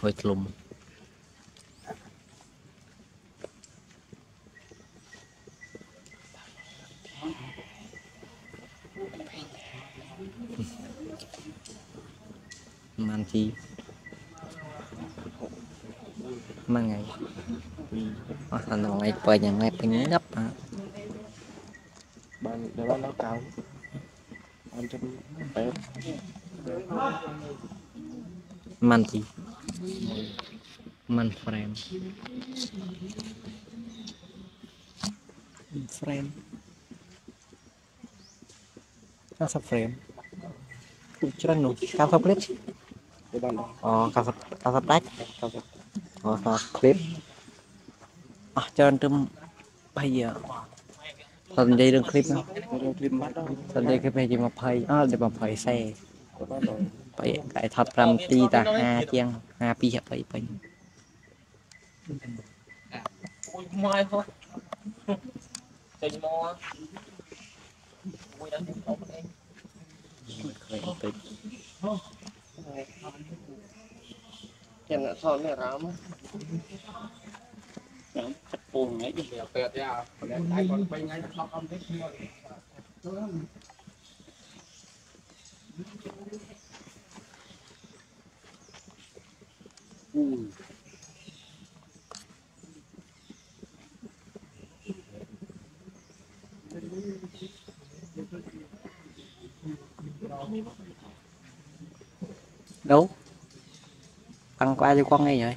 หอยกลุ่มมันทีมันไงว่าสนองไอ้เปิดยังไงเป็นงับอ่ะบ้านเดี๋ยวบ้านเราเก่าบ้านจะเป็นมันที មិន frame មិន frame 90 frame គឺច្រើននោះ90 clip ទៅបានអូ90 90ដាច់90អូ90 clip អស់ច្រើនទៅបីយើថតនិយាយរឿង clip ណារឿង clip បាត់ដល់ថតនិយាយ clip នេះជា20អត់ដល់20សេគាត់បានដល់ បែកែថត5ទីតា5ជាង52 23ពេញ Ui, mai thôi. ចេញមកមួយដល់ខ្ញុំអត់ឯងឃើញពេកចាំអ្នកថតមានអារម្មណ៍ពូថ្ងៃនេះវាពេតយ៉ាតែដៃគាត់3ថ្ងៃ10អំតិចខ្ញុំ đâu? Tăng qua cho con ngay rồi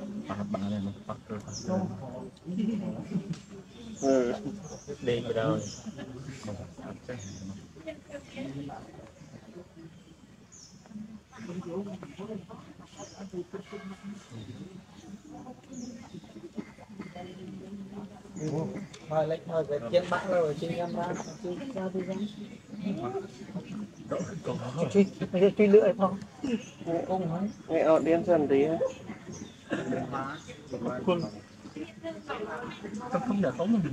bình bạn bạn này nó bắt rồi Ừ đi vào đâu Thôi lấy thôi về trên bắt rồi trên camera trên ra đi ra. Truy truy truy lưỡi không? Ông hả? Nghe ở điên dần tí quân Không không được tốn mình.